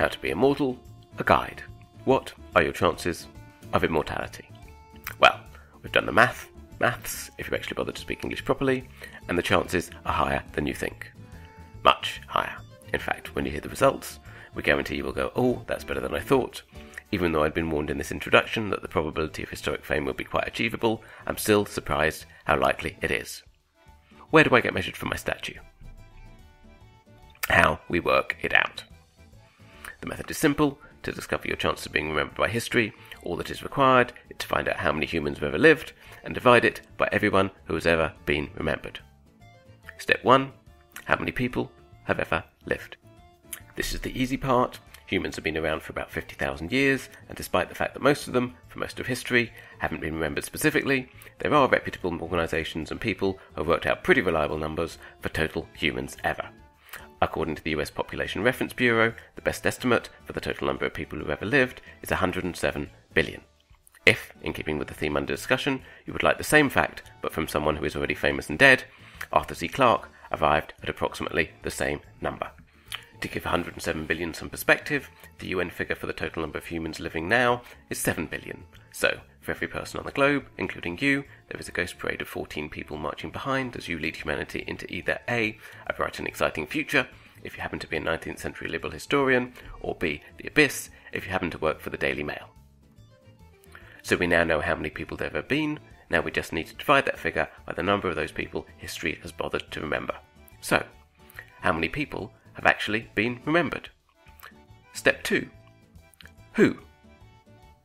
How to be immortal, a guide. What are your chances of immortality? Well, we've done the math, maths, if you actually bother to speak English properly, and the chances are higher than you think. Much higher. In fact, when you hear the results, we guarantee you will go, oh, that's better than I thought. Even though I'd been warned in this introduction that the probability of historic fame would be quite achievable, I'm still surprised how likely it is. Where do I get measured for my statue? How we work it out. The method is simple. To discover your chances of being remembered by history, all that is required is to find out how many humans have ever lived and divide it by everyone who has ever been remembered. Step 1 How many people have ever lived? This is the easy part. Humans have been around for about 50,000 years, and despite the fact that most of them, for most of history, haven't been remembered specifically, there are reputable organisations and people who have worked out pretty reliable numbers for total humans ever. According to the US Population Reference Bureau, the best estimate for the total number of people who ever lived is 107 billion. If, in keeping with the theme under discussion, you would like the same fact, but from someone who is already famous and dead, Arthur C. Clarke arrived at approximately the same number. To give 107 billion some perspective, the UN figure for the total number of humans living now is 7 billion. So, for every person on the globe, including you, there is a ghost parade of 14 people marching behind as you lead humanity into either A, a bright and exciting future, if you happen to be a 19th century liberal historian, or B, the abyss, if you happen to work for the Daily Mail. So we now know how many people there have been, now we just need to divide that figure by the number of those people history has bothered to remember. So, how many people have actually been remembered. Step 2. Who?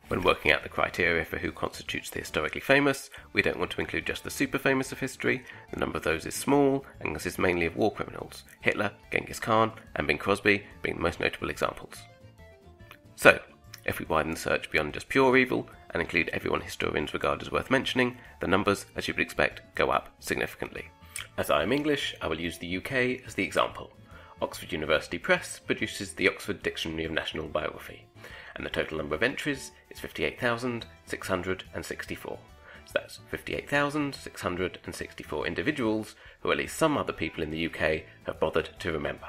When working out the criteria for who constitutes the historically famous, we don't want to include just the super famous of history. The number of those is small and consists mainly of war criminals, Hitler, Genghis Khan, and Bing Crosby being the most notable examples. So, if we widen the search beyond just pure evil and include everyone historians regard as worth mentioning, the numbers, as you would expect, go up significantly. As I am English, I will use the UK as the example. Oxford University Press produces the Oxford Dictionary of National Biography, and the total number of entries is 58,664. So that's 58,664 individuals who at least some other people in the UK have bothered to remember.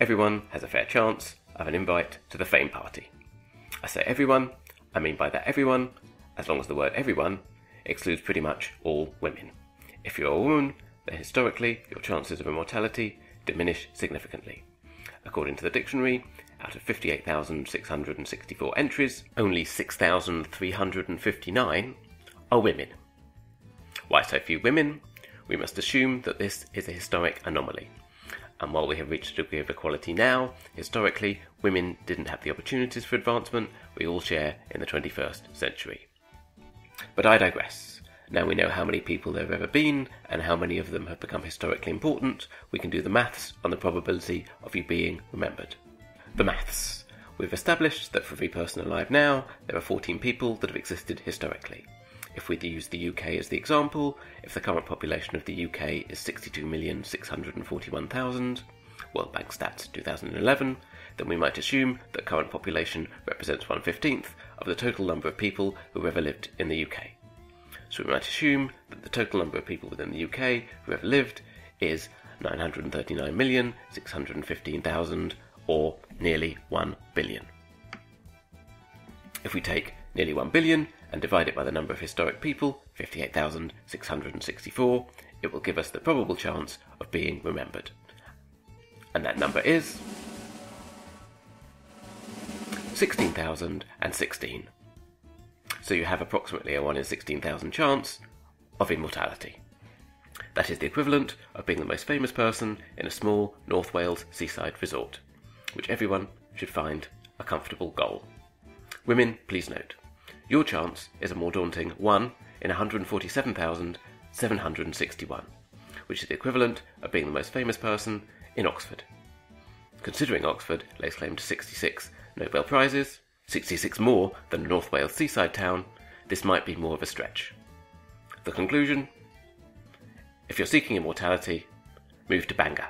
Everyone has a fair chance of an invite to the fame party. I say everyone, I mean by that everyone, as long as the word everyone excludes pretty much all women. If you're a woman, then historically your chances of immortality diminish significantly. According to the dictionary, out of 58,664 entries, only 6,359 are women. Why so few women? We must assume that this is a historic anomaly. And while we have reached a degree of equality now, historically, women didn't have the opportunities for advancement we all share in the 21st century. But I digress. Now we know how many people there have ever been and how many of them have become historically important, we can do the maths on the probability of you being remembered. The maths. We've established that for every person alive now, there are 14 people that have existed historically. If we use the UK as the example, if the current population of the UK is 62,641,000, World Bank Stats 2011, then we might assume that current population represents 1 15th of the total number of people who have ever lived in the UK so we might assume that the total number of people within the UK who have lived is 939,615,000 or nearly 1 billion. If we take nearly 1 billion and divide it by the number of historic people, 58,664, it will give us the probable chance of being remembered. And that number is 16,016 so you have approximately a 1 in 16,000 chance of immortality. That is the equivalent of being the most famous person in a small North Wales seaside resort, which everyone should find a comfortable goal. Women, please note, your chance is a more daunting 1 in 147,761, which is the equivalent of being the most famous person in Oxford. Considering Oxford lays claim to 66 Nobel Prizes, 66 more than North Wales seaside town, this might be more of a stretch. The conclusion? If you're seeking immortality, move to Bangor.